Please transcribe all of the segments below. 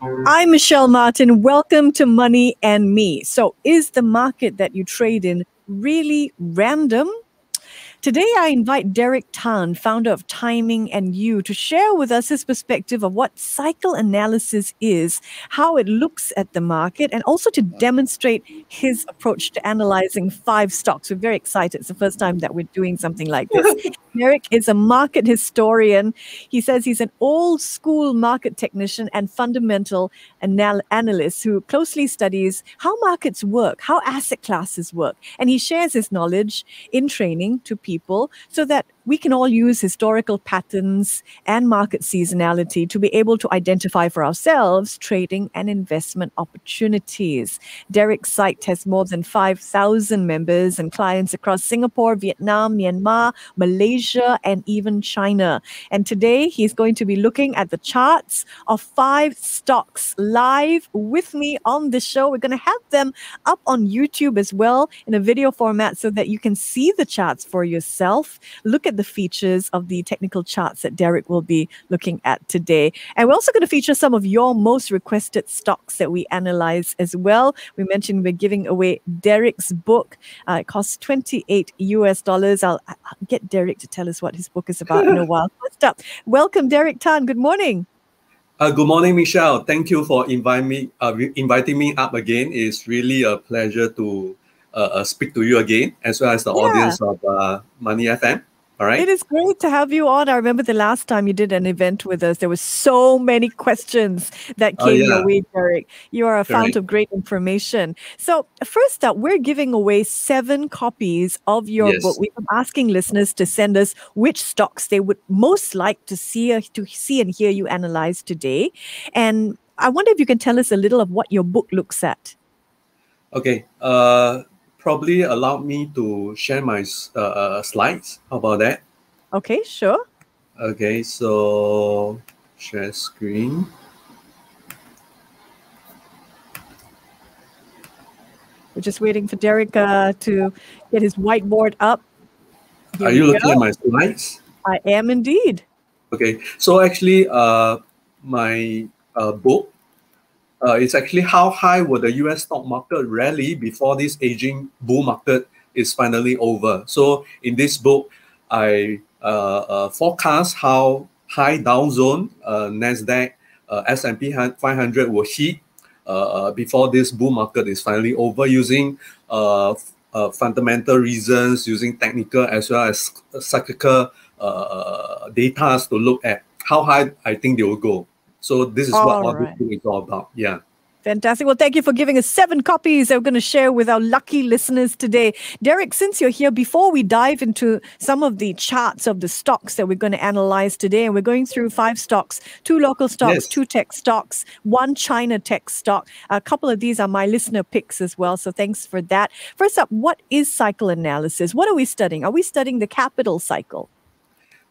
I'm Michelle Martin. Welcome to Money and Me. So, is the market that you trade in really random? Today, I invite Derick Tan, founder of Timing and You, to share with us his perspective of what cycle analysis is, how it looks at the market, and also to demonstrate his approach to analyzing five stocks. We're very excited. It's the first time that we're doing something like this. Derick is a market historian. He says he's an old school market technician and fundamental anal- analyst who closely studies how markets work, how asset classes work. And he shares his knowledge in training to people so that we can all use historical patterns and market seasonality to be able to identify for ourselves trading and investment opportunities. Derick's site has more than 5,000 members and clients across Singapore, Vietnam, Myanmar, Malaysia, and even China. And today he's going to be looking at the charts of five stocks live with me on the show. We're going to have them up on YouTube as well in a video format so that you can see the charts for yourself. Look at the features of the technical charts that Derick will be looking at today. And we're also going to feature some of your most requested stocks that we analyze as well. We mentioned we're giving away Derick's book. Uh, it costs 28 US dollars. I'll, I'll, get Derick to tell us what his book is about in a while. First up, welcome, Derick Tan. Good morning. Uh, good morning, Michelle. Thank you for invite me, uh, inviting me up again. It's really a pleasure to uh, uh speak to you again, as well as the yeah. audience of uh, Money FM. All right. It is great to have you on. I remember the last time you did an event with us, there were so many questions that oh, came oh, yeah. your way, Derick. You are a fount of great information. So, first up, we're giving away seven copies of your yes. book. We've been asking listeners to send us which stocks they would most like to see uh, to see and hear you analyze today. And I wonder if you can tell us a little of what your book looks at. Okay. Uh probably allow me to share my uh, uh, slides. How about that? Okay, sure. Okay, so share screen. We're just waiting for Derick uh, to get his whiteboard up. Here Are you looking go. at my slides? I am indeed. Okay, so actually, uh, my uh, book uh, it's actually how high will the US stock market rally before this aging bull market is finally over. So in this book, I uh, uh, forecast how high Dow Jones, uh, Nasdaq, uh, S&P 500 will hit uh, before this bull market is finally over using fundamental reasons, using technical as well as cyclical data to look at how high I think they will go. So this is all what right. this book is all about. Yeah. Fantastic. Well, thank you for giving us seven copies that we're going to share with our lucky listeners today. Derick, since you're here, before we dive into some of the charts of the stocks that we're going to analyze today, and we're going through five stocks two local stocks, yes. two tech stocks, one China tech stock. A couple of these are my listener picks as well. So thanks for that. First up, what is cycle analysis? What are we studying? Are we studying the capital cycle?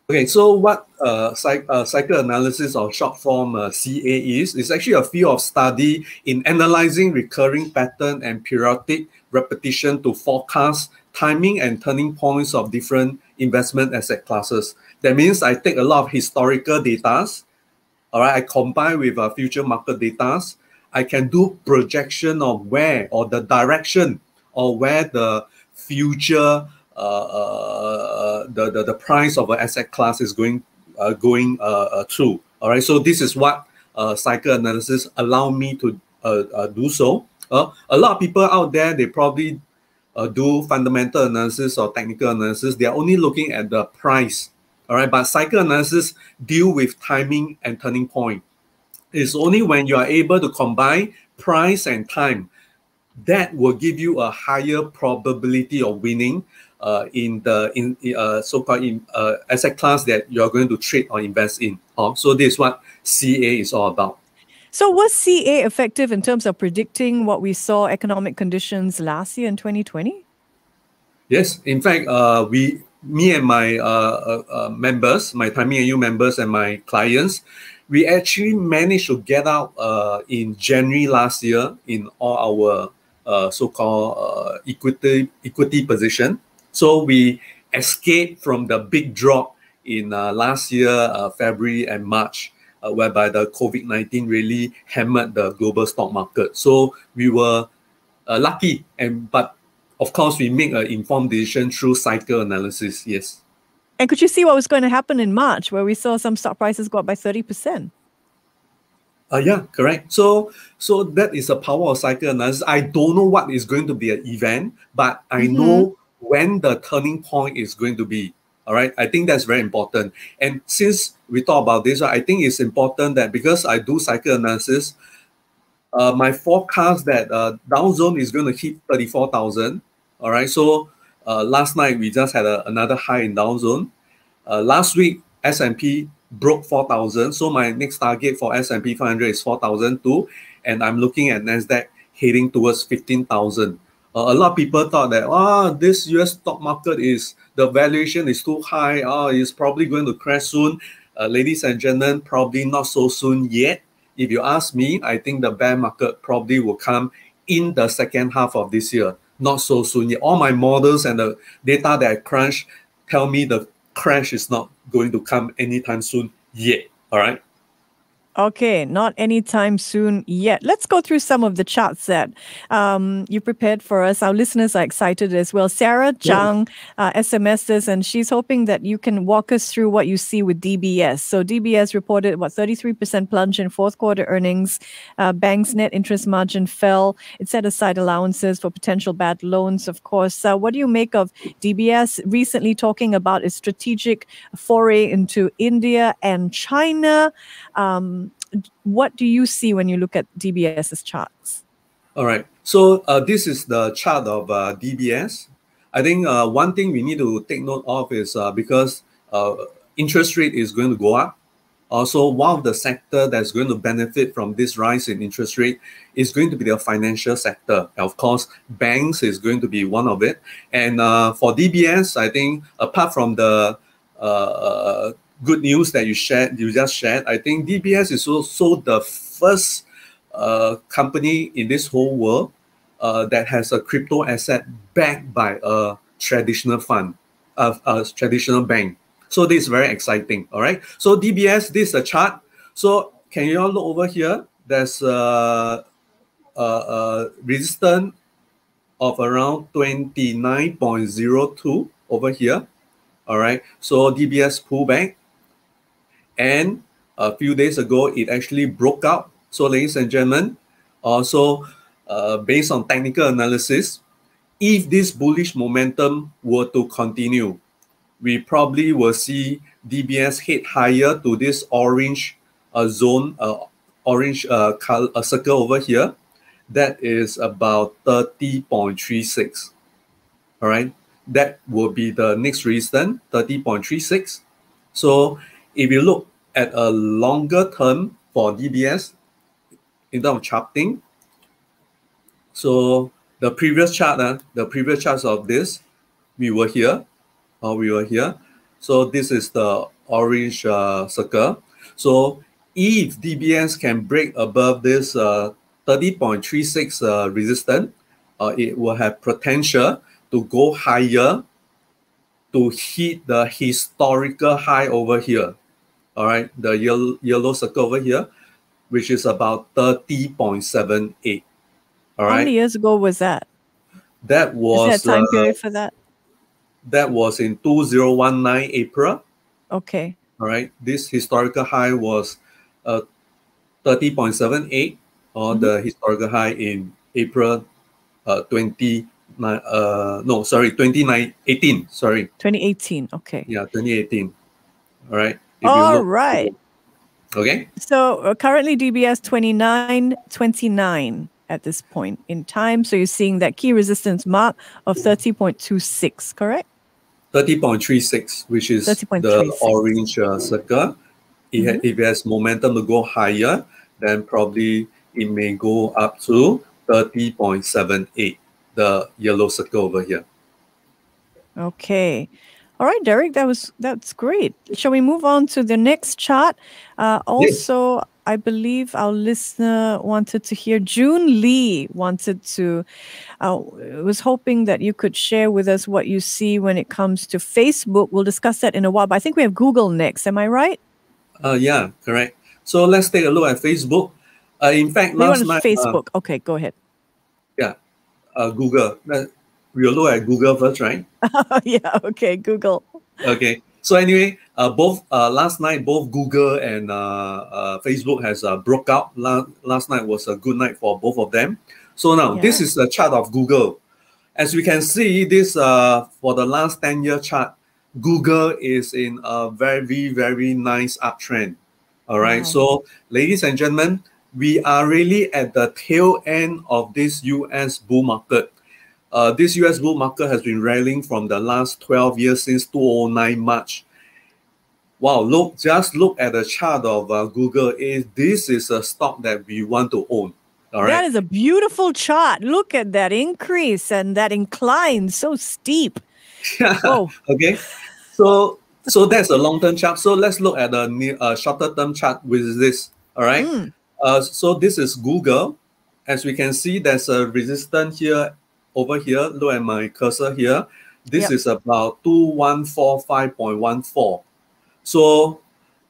Okay, so what uh, psych, uh, cycle analysis or short form uh, CA is, is actually a field of study in analyzing recurring pattern and periodic repetition to forecast timing and turning points of different investment asset classes. That means I take a lot of historical data, all right, I combine with uh, future market data. I can do projection of where or the direction or where the future Uh, uh, uh, the, the the price of an asset class is going uh, going through. All right, so this is what cycle analysis allow me to do so. a lot of people out there they probably do fundamental analysis or technical analysis. They are only looking at the price. All right, but cycle analysis deal with timing and turning point. It's only when you are able to combine price and time that will give you a higher probability of winning uh, in the in uh, so-called in, uh, asset class that you're going to trade or invest in. Uh, so this is what CA is all about. So was CA effective in terms of predicting what we saw economic conditions last year in 2020? Yes, in fact, uh, we, me and my uh, uh, uh, members, my Timing and You members and my clients, we actually managed to get out uh, in January last year in all our uh, so-called uh, equity equity position. So we escaped from the big drop in uh, last year, uh, February and March. uh, whereby the COVID 19 really hammered the global stock market. So we were uh, lucky, and but of course, we make an informed decision through cycle analysis. Yes. And could you see what was going to happen in March, where we saw some stock prices go up by 30%? Uh, yeah, correct. So, so that is a power of cycle analysis. I don't know what is going to be an event, but I mm-hmm. know when the turning point is going to be. All right. I think that's very important. And since we talk about this, I think it's important that because I do cycle analysis, uh, my forecast that uh, Dow Jones is going to hit 34,000. All right. So uh, last night we just had a, another high in Dow Jones. Uh, last week, S&P broke 4,000. So my next target for S&P 500 is 4,002. And I'm looking at NASDAQ heading towards 15,000. Uh, a lot of people thought that, ah, oh, this US stock market is the valuation is too high. Oh, it's probably going to crash soon. Uh, ladies and gentlemen, probably not so soon yet. If you ask me, I think the bear market probably will come in the second half of this year, not so soon yet. All my models and the data that I crunch tell me the crash is not going to come anytime soon yet. All right. Okay, not anytime soon yet. Let's go through some of the charts that um, you prepared for us. Our listeners are excited as well. Sarah Zhang uh, SMS this, and she's hoping that you can walk us through what you see with DBS. So DBS reported what 33% plunge in fourth quarter earnings. Uh, bank's net interest margin fell. It set aside allowances for potential bad loans, of course. Uh, what do you make of DBS recently talking about a strategic foray into India and China? Um, what do you see when you look at DBS's charts? All right. So uh, this is the chart of uh, DBS. I think uh, one thing we need to take note of is uh, because uh, interest rate is going to go up. Also, one of the sector that's going to benefit from this rise in interest rate is going to be the financial sector. Of course, banks is going to be one of it. And uh, for DBS, I think apart from the good news that you shared, you just shared. I think DBS is also the first uh, company in this whole world uh, that has a crypto asset backed by a traditional fund, uh, a traditional bank. So this is very exciting. All right. So DBS, this is a chart. So can you all look over here? There's a, a, a resistance of around 29.02 over here. All right. So DBS pullback and a few days ago it actually broke out. So, ladies and gentlemen, also uh, based on technical analysis, if this bullish momentum were to continue, we probably will see DBS hit higher to this orange uh, zone, uh, orange uh, color, uh, circle over here. That is about 30.36. All right, that will be the next resistance, 30.36. So if you look at a longer term for DBS in terms of charting, so the previous chart, uh, the previous charts of this, we were here, or uh, we were here. So this is the orange uh, circle. So if DBS can break above this uh, 30.36 uh, resistance, uh, it will have potential to go higher to hit the historical high over here. All right, the yellow, yellow circle over here, which is about 30.78. All right. How many years ago was that? That was is that time uh, period for that? That was in 2019 April. Okay. All right. This historical high was uh, 30.78 or mm-hmm. the historical high in April uh, 20 uh no sorry 2018 sorry 2018 okay yeah 2018 all right all right okay so uh, currently dbs 29 29 at this point in time so you're seeing that key resistance mark of 30.26 correct 30.36 which is 30.36. the orange uh, circle it mm-hmm. if it has momentum to go higher then probably it may go up to 30.78 the yellow circle over here. Okay. All right, Derick, that was that's great. Shall we move on to the next chart? Uh, also, yes. I believe our listener wanted to hear. June Lee wanted to uh, was hoping that you could share with us what you see when it comes to Facebook. We'll discuss that in a while, but I think we have Google next. Am I right? Uh, yeah, correct. So let's take a look at Facebook. Uh, in fact, We last night, uh, Facebook. okay, go ahead. yeah, uh, Google. We'll look at Google first, right? yeah, okay, Google. Okay. So anyway, uh, both uh, last night, both Google and uh, uh, Facebook has uh, broke out. La- last night was a good night for both of them. So now this is the chart of Google. As we can see, this uh, for the last ten year chart, Google is in a very very nice uptrend. All right. Wow. So ladies and gentlemen, we are really at the tail end of this U.S. bull market. Uh, this US bull market has been rallying from the last 12 years since 2009 March. Wow, look, just look at the chart of uh, Google. Is this is a stock that we want to own. All right. That is a beautiful chart. Look at that increase and that incline so steep. Oh, okay. So so that's a long-term chart. So let's look at the near, uh, shorter-term chart with this. All right. mm, Uh, so this is Google. As we can see, there's a resistance here, over here. Look at my cursor here. This Yep. is about 2145.14. So,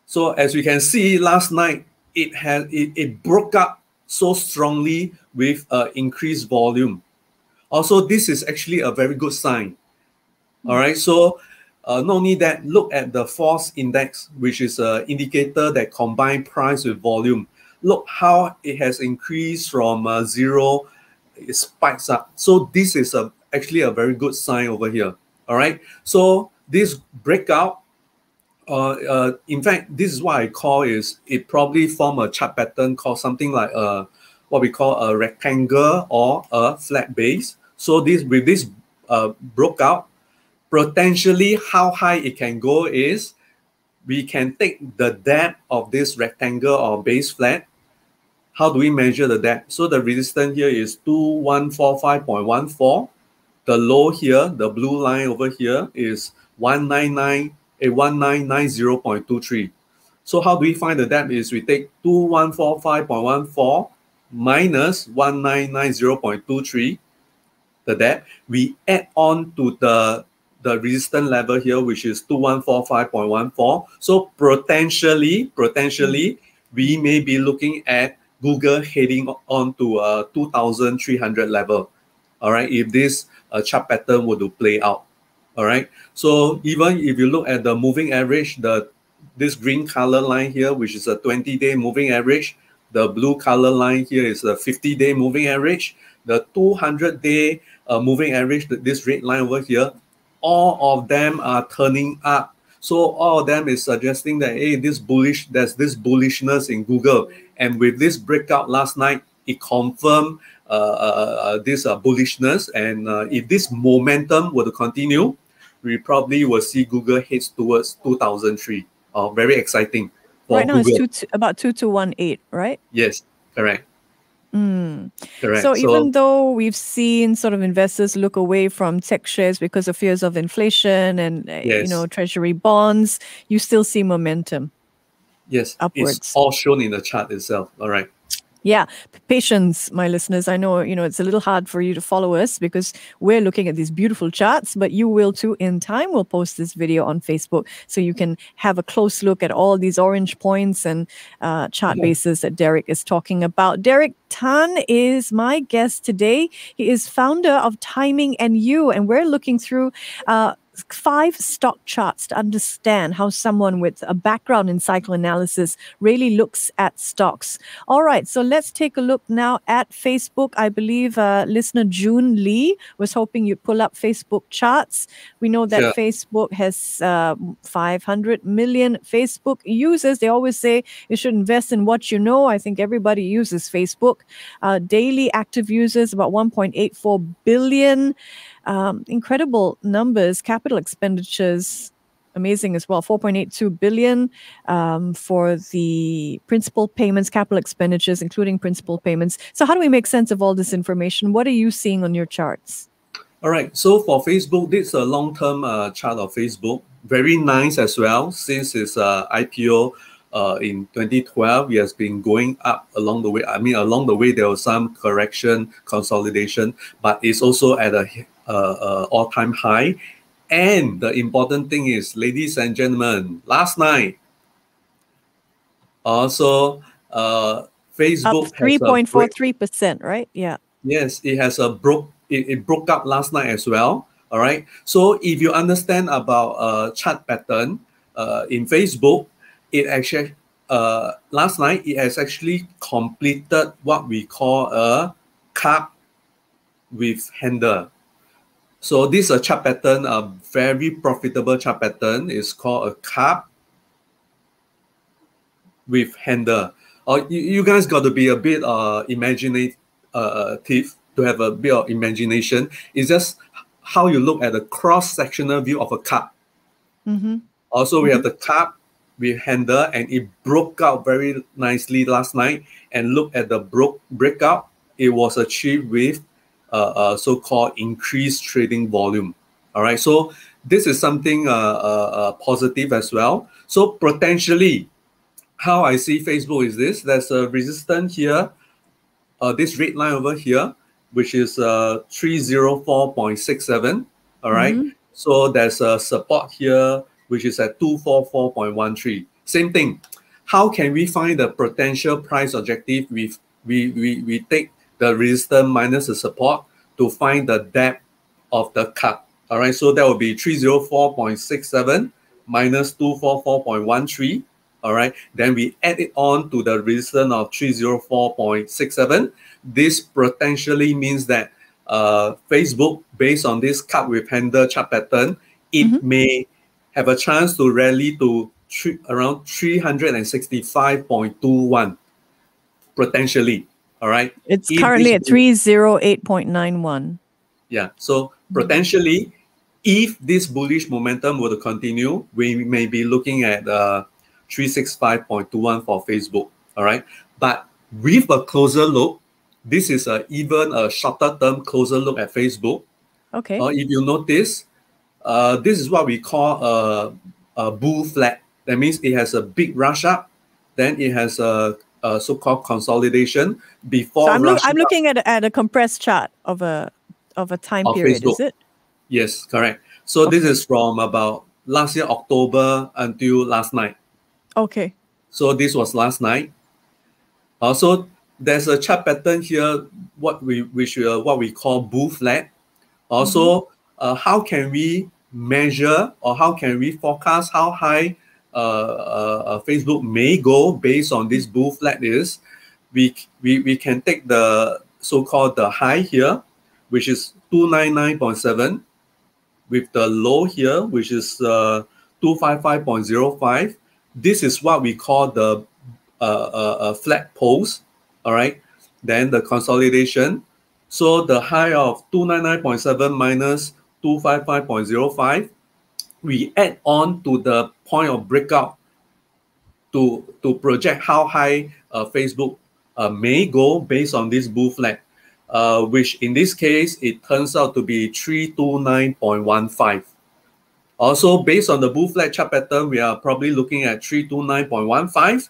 so as we can see, last night it had it, it broke up so strongly with uh, increased volume. Also, this is actually a very good sign. All right. So uh, not only that, look at the force index, which is an indicator that combine price with volume. Look how it has increased from uh, zero, it spikes up. So this is a actually a very good sign over here. All right. So this breakout, uh, uh, in fact, this is what I call is it probably form a chart pattern called something like a what we call a rectangle or a flat base. So this with this uh, broke out, potentially how high it can go is we can take the depth of this rectangle or base flat. How do we measure the depth? So the resistance here is 2145.14. The low here, the blue line over here is 199, a eh, 1990.23. So how do we find the depth is we take 2145.14 minus 1990.23 the depth, we add on to the the resistance level here, which is 2145.14. So potentially, potentially, we may be looking at Google heading on to a 2300 level. All right, if this uh, chart pattern were to play out. All right. So even if you look at the moving average, the this green color line here, which is a 20-day moving average, the blue color line here is a 50-day moving average. The 200-day uh, moving average, th- this red line over here, all of them are turning up. So all of them is suggesting that hey, this bullish, there's this bullishness in Google, and with this breakout last night, it confirmed uh, uh, uh, this uh, bullishness. And uh, if this momentum were to continue, we probably will see Google heads towards 2003. Uh, very exciting for right now Google. it's two, about 2218, right? yes, correct, Mm. correct. So even though we've seen sort of investors look away from tech shares because of fears of inflation and uh, you know treasury bonds, you still see momentum. Yes, upwards. it's all shown in the chart itself. All right. Yeah, patience, my listeners. I know you know it's a little hard for you to follow us because we're looking at these beautiful charts, but you will too in time. We'll post this video on Facebook so you can have a close look at all these orange points and uh, chart Yeah. bases that Derick is talking about. Derick Tan is my guest today. He is founder of Timing and You, and we're looking through. Uh, Five stock charts to understand how someone with a background in cycle analysis really looks at stocks. All right, so let's take a look now at Facebook. I believe uh, listener June Lee was hoping you'd pull up Facebook charts. We know that Sure. Facebook has uh, 500 million Facebook users. They always say you should invest in what you know. I think everybody uses Facebook. Uh, daily active users, about 1.84 billion. Um, incredible numbers. Capital expenditures amazing as well 4.82 billion um, for the principal payments capital expenditures including principal payments so how do we make sense of all this information what are you seeing on your charts All right. So for Facebook, this is a long-term uh, chart of Facebook. Very nice as well. Since its uh, IPO uh, in 2012, it has been going up along the way. I mean, along the way there was some correction, consolidation, but it's also at a all-time high. And the important thing is, ladies and gentlemen, last night, Also, uh, Facebook three point four three percent, right? Yeah. Yes, it has a broke. It, it broke up last night as well. All right. So if you understand about uh, chart pattern uh, in Facebook, it actually uh, last night it has actually completed what we call a cup with handle. So this is a chart pattern, a very profitable chart pattern. is called a cup with handle. Uh, you, you guys got to be a bit uh, imaginative uh, to have a bit of imagination. It's just how you look at the cross-sectional view of a cup. Mm-hmm. Also, we mm-hmm. have the cup with handle, and it broke out very nicely last night. And look at the broke breakout. It was achieved with uh, uh, so-called increased trading volume. All right, so this is something uh, uh, uh positive as well. So potentially, how I see Facebook is this: there's a resistance here, uh, this red line over here, which is uh, 304.67. All right? mm-hmm. So there's a support here, which is at 244.13. Same thing. How can we find the potential price objective? We, we, we, we take the resistance minus the support to find the depth of the cup. All right, so that will be 304.67 minus 244.13. All right, then we add it on to the resistance of 304.67 this potentially means that uh, Facebook, based on this cup with handle chart pattern, it mm-hmm. may have a chance to rally to three, around 365.21 potentially. All right. It's if currently at 308.91. Yeah. So potentially, if this bullish momentum were to continue, we may be looking at uh, 365.21 for Facebook. All right. But with a closer look, this is a, even a shorter term closer look at Facebook. Okay. Uh, if you notice, uh, this is what we call a, a bull flag. That means it has a big rush up, then it has a, a so-called consolidation before. So I'm, look, I'm looking at, at a compressed chart of a of a time of period. Facebook. Is it? Yes, correct. So okay. this is from about last year October until last night. Okay. So this was last night. Also, there's a chart pattern here, what we which uh, what we call bull flag. Also, mm-hmm. uh, how can we measure or how can we forecast how high uh, uh, uh Facebook may go based on this bull flag is? We, we, we can take the so-called the high here, which is 299.7 with the low here, which is uh, 255.05. This is what we call the uh, uh, uh, flagpole all right? Then the consolidation. So the high of 299.7 minus 255.05, we add on to the point of breakout to, to project how high uh, Facebook uh, may go based on this bull flag, uh, which in this case, it turns out to be 329.15. Also, based on the bull flag chart pattern, we are probably looking at 329.15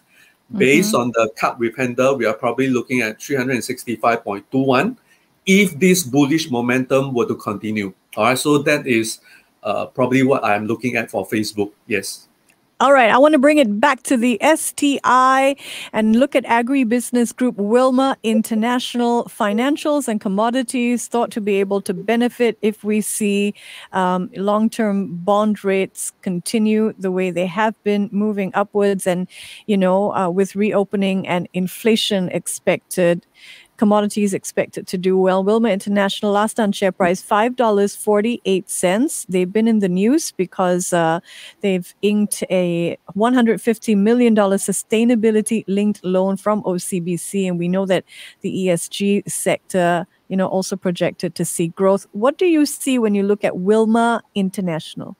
Based mm-hmm. on the cup with handle, we are probably looking at 365.21 if this bullish momentum were to continue. All right, so that is uh, probably what I'm looking at for Facebook. Yes. All right, I want to bring it back to the STI and look at agribusiness group Wilmar International financials and commodities thought to be able to benefit if we see um, long term bond rates continue the way they have been moving upwards. And, you know, uh, with reopening and inflation expected, Commodities expected to do well. Wilmar International last on share price $5.48. They've been in the news because uh, they've inked a $150 million sustainability linked loan from OCBC. And we know that the ESG sector, you know, also projected to see growth. What do you see when you look at Wilmar International?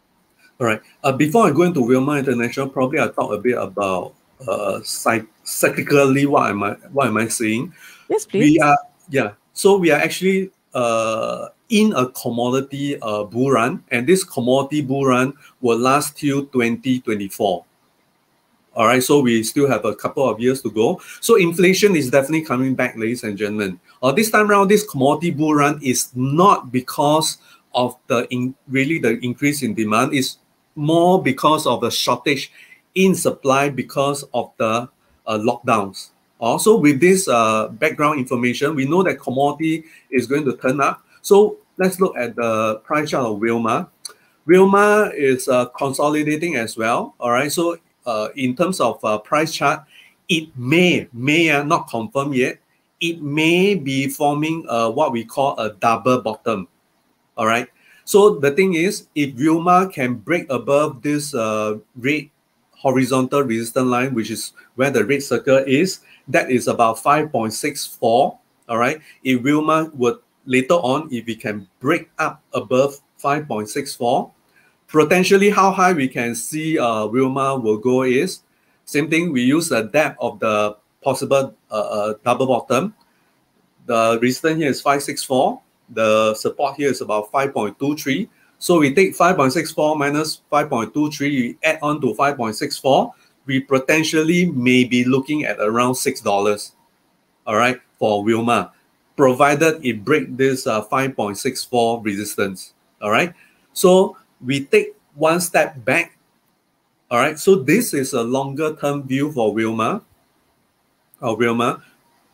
All right. Uh, before I go into Wilmar International, probably I'll talk a bit about uh, psych- cyclically what am I what am I seeing? Yes, please. We are yeah. So we are actually uh, in a commodity uh, bull run, and this commodity bull run will last till 2024. All right, so we still have a couple of years to go. So inflation is definitely coming back, ladies and gentlemen. Uh, this time around, this commodity bull run is not because of the in, really the increase in demand. It's more because of the shortage in supply because of the uh, lockdowns. Also, with this uh, background information, we know that commodity is going to turn up. So let's look at the price chart of Wilmar. Wilmar is uh, consolidating as well. All right. So uh, in terms of uh, price chart, it may may uh, not confirmed yet. It may be forming uh, what we call a double bottom. All right. So the thing is, if Wilmar can break above this uh, red horizontal resistance line, which is where the red circle is, that is about 5.64. All right. If Wilmar would later on, if we can break up above 5.64, potentially how high we can see uh, Wilmar will go is same thing. We use the depth of the possible uh, uh, double bottom. The resistance here is 564 the support here is about 5.23. So we take 5.64 minus 5.23, we add on to 5.64, we potentially may be looking at around $6, all right, for Wilmar, provided it break this uh, 5.64 resistance, all right? So we take one step back, all right? So this is a longer term view for Wilma, or Wilmar.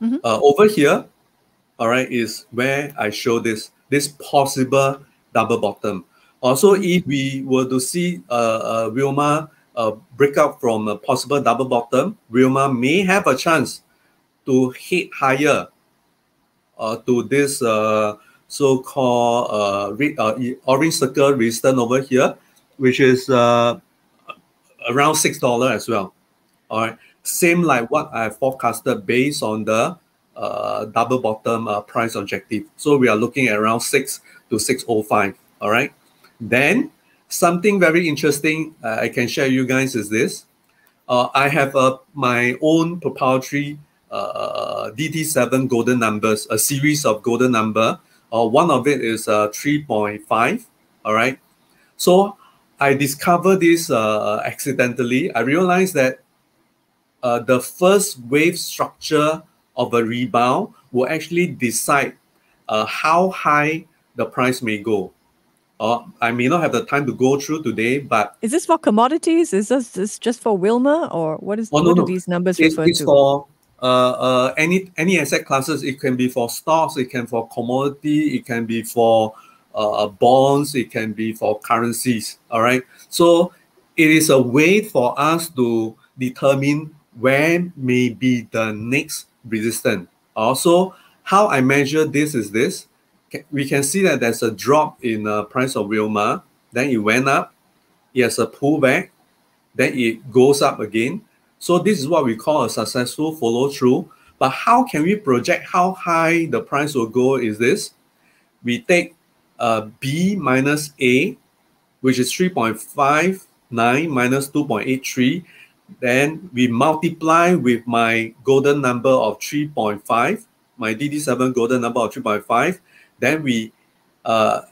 Mm -hmm. uh, over here, all right, is where I show this, this possible double bottom. Also, if we were to see uh, uh, Wilmar uh, break up from a possible double bottom, Wilmar may have a chance to hit higher uh, to this uh, so-called uh, red, uh, orange circle resistance over here, which is uh, around $6 as well. All right. Same like what I forecasted based on the uh, double bottom uh, price objective. So we are looking at around 6 to 605. All right. Then something very interesting uh, I can share you guys is this. Uh, I have uh, my own proprietary uh, DT7 golden numbers, a series of golden number. Uh, one of it is uh, 3.5. All right. So I discovered this uh, accidentally. I realized that uh, the first wave structure of a rebound will actually decide how high the price may go. Uh, I may not have the time to go through today, but is this for commodities? Is this, this just for Wilmar, or what is oh, what no, these numbers it's, refer it's to? for uh, uh, any any asset classes. It can be for stocks, it can for commodity, it can be for uh, bonds, it can be for currencies. All right. So it is a way for us to determine when may be the next resistance. Also, how I measure this is this. We can see that there's a drop in the price of Wilmar. Then it went up. It has a pullback. Then it goes up again. So this is what we call a successful follow through. But how can we project how high the price will go is this. We take uh, B minus A, which is 3.59 minus 2.83 then we multiply with my golden number of 3.5, my DT7 golden number of 3.5. Then we uh,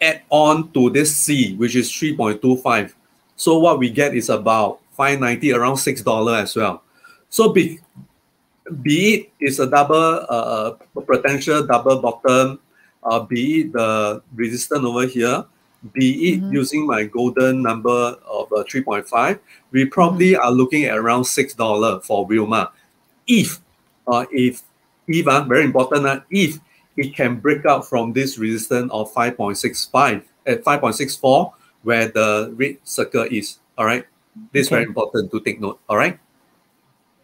add on to this C, which is 3.25. So what we get is about 590, around $6 as well. So be, be it is a double uh, potential double bottom, uh, be it the resistance over here, be it mm-hmm. using my golden number of uh, 3.5, we probably mm-hmm. are looking at around $6 for Wilmar. If, uh, if, if uh, very important, uh, if it can break out from this resistance of 5.65 at 5.64, where the red circle is. All right. This okay. is very important to take note. All right.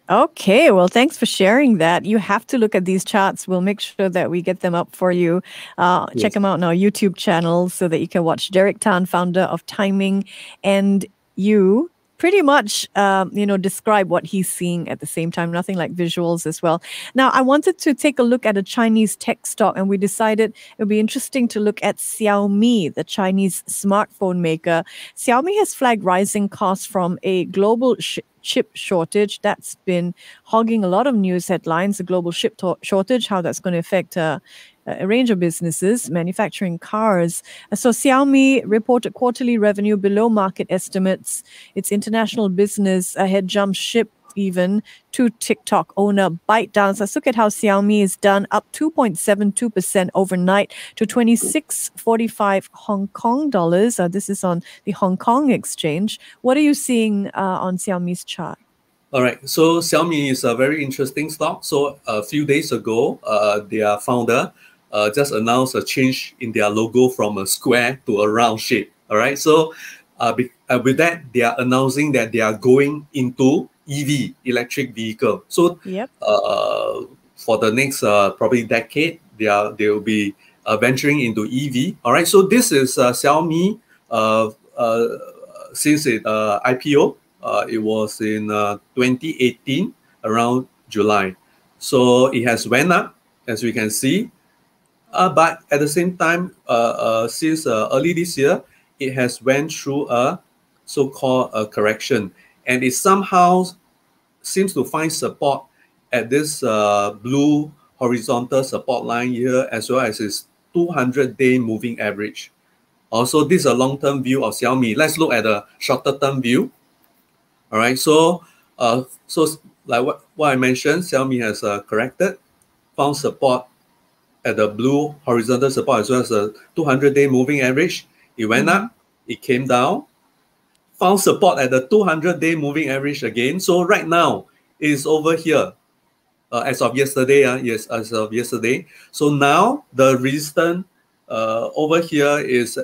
Okay, well, thanks for sharing that. You have to look at these charts. We'll make sure that we get them up for you. Uh, yes. Check them out on our YouTube channel so that you can watch Derick Tan, founder of Timing, and you pretty much, um, you know, describe what he's seeing at the same time. Nothing like visuals as well. Now, I wanted to take a look at a Chinese tech stock, and we decided it would be interesting to look at Xiaomi, the Chinese smartphone maker. Xiaomi has flagged rising costs from a global chip shortage that's been hogging a lot of news headlines the global chip shortage how that's going to affect uh, a range of businesses manufacturing cars. So Xiaomi reported quarterly revenue below market estimates. Its international business had jumped ship even to TikTok owner ByteDance. Let's look at how Xiaomi is done, up 2.72% overnight to 26.45 Hong Kong dollars. Uh, this is on the Hong Kong exchange. What are you seeing uh, on Xiaomi's chart? All right. So Xiaomi is a very interesting stock. So a few days ago, uh, their founder uh, just announced a change in their logo from a square to a round shape. All right. So uh, be, uh, with that, they are announcing that they are going into EV, electric vehicle. So yep. uh, for the next uh, probably decade, they are they will be uh, venturing into EV. All right. So this is uh, Xiaomi. Uh, uh, since it uh, IPO, uh, it was in uh, 2018 around July. So it has went up as we can see. Uh, but at the same time, uh, uh, since early this year, it has went through a so-called correction, and it somehow seems to find support at this blue horizontal support line here, as well as its 200-day moving average. Also, this is a long-term view of Xiaomi. Let's look at a shorter-term view. All right, so uh, so like what, what I mentioned, Xiaomi has uh, corrected, found support at the blue horizontal support as well as the 200-day moving average. It went mm-hmm. up, it came down, found support at the 200-day moving average again. So right now, it is over here uh, as of yesterday. Uh, yes, as of yesterday. So now the resistance uh, over here is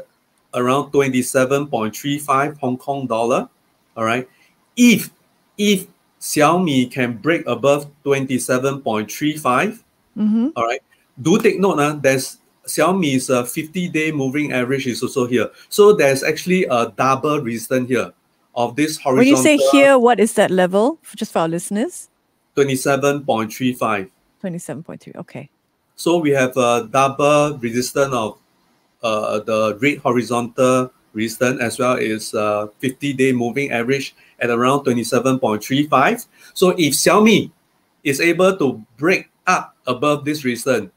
around 27.35 Hong Kong dollar. All right. If if Xiaomi can break above 27.35, mm-hmm. all right, do take note, uh, there's Xiaomi's uh, 50-day moving average is also here. So there's actually a double resistance here of this horizontal. When you say here, what is that level? Just for our listeners. 27.35. 27.3, okay. So we have a double resistance of uh, the red horizontal resistance as well as uh, 50-day moving average at around 27.35. So if Xiaomi is able to break up above this resistance,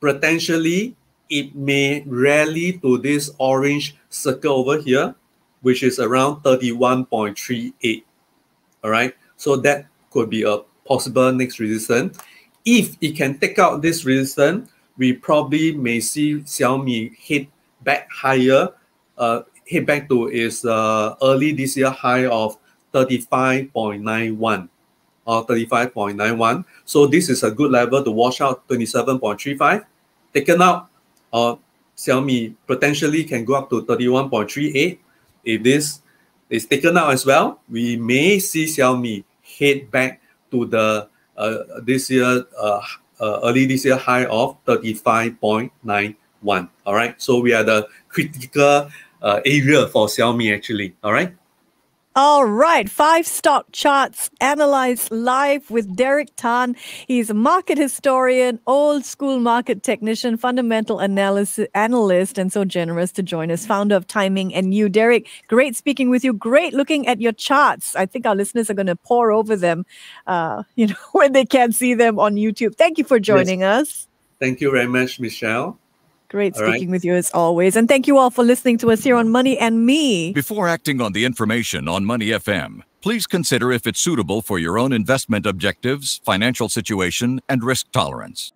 potentially it may rally to this orange circle over here, which is around 31.38. All right. So that could be a possible next resistance. If it can take out this resistance, we probably may see Xiaomi hit back higher, uh, hit back to its uh, early this year high of 35.91 or 35.91. So this is a good level to wash out 27.35. Taken out, uh, Xiaomi potentially can go up to 31.38. If this is taken out as well, we may see Xiaomi head back to the uh, this year uh, uh, early this year high of 35.91. All right. So we are the critical uh, area for Xiaomi actually. All right. All right, five stock charts analyzed live with Derick Tan. He's a market historian, old school market technician, fundamental analysis analyst, and so generous to join us, founder of Timing and You. Derick, great speaking with you. Great looking at your charts. I think our listeners are going to pour over them, uh, you know, when they can't see them on YouTube. Thank you for joining yes. us. Thank you very much, Michelle. Great speaking right. with you as always. And thank you all for listening to us here on Money and Me. Before acting on the information on Money FM, please consider if it's suitable for your own investment objectives, financial situation, and risk tolerance.